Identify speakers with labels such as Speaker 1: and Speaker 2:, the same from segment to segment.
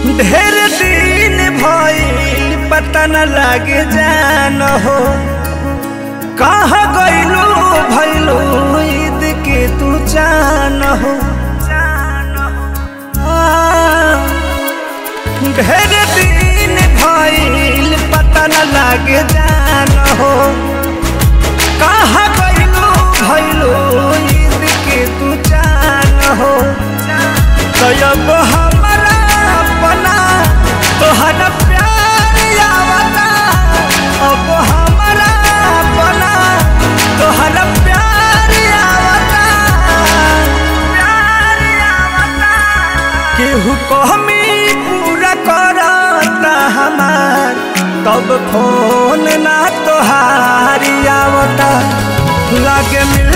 Speaker 1: ढेर दिन भाई पता न लागे जान हो। कह गइलू भैलो ईद के तू जान हो। ढेर दिन भाई पता न लागे जान हो। कह गइलू भैलो ईद के तू जान हो। तो केहू कहमी पूरा करता हमार। तब फ़ोन ना तोहारी आवता। लागे मिल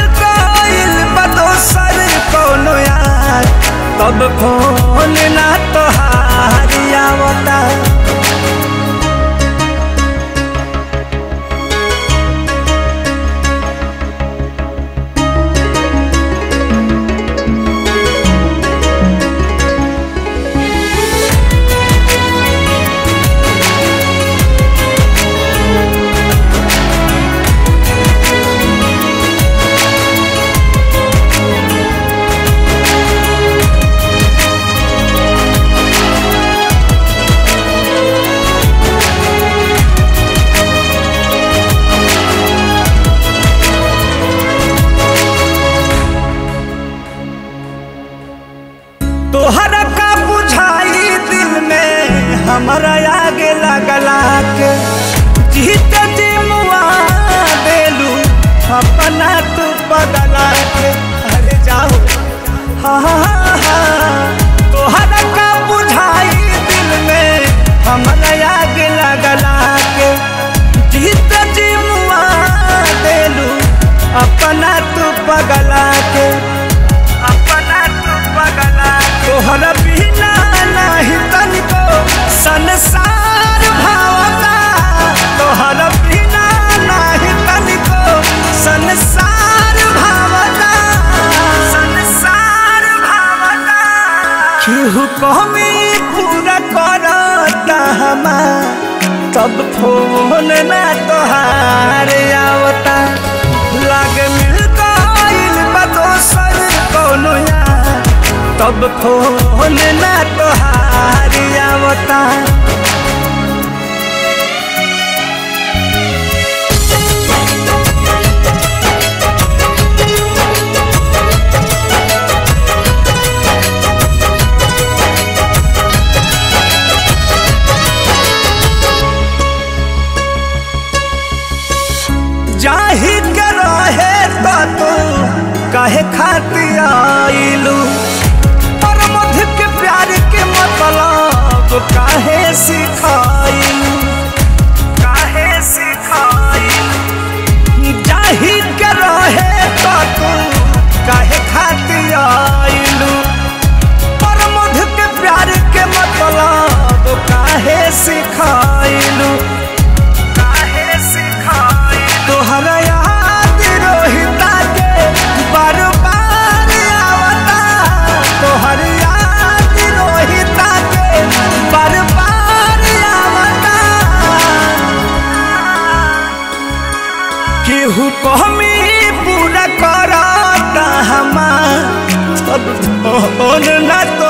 Speaker 1: तोहरा केहू कहमी पूरा करता हमा तब फ़ोन ना तोहार आवता। लागे मिल गइल बा दोसर कोनो तब फ़ोन ना तोहार आवता। काहे खाती आइलू। पर मध के प्यार के मतलब काहे सिखाइलू। केहू कहमी पूरा करता हमार। सब ना तोहारी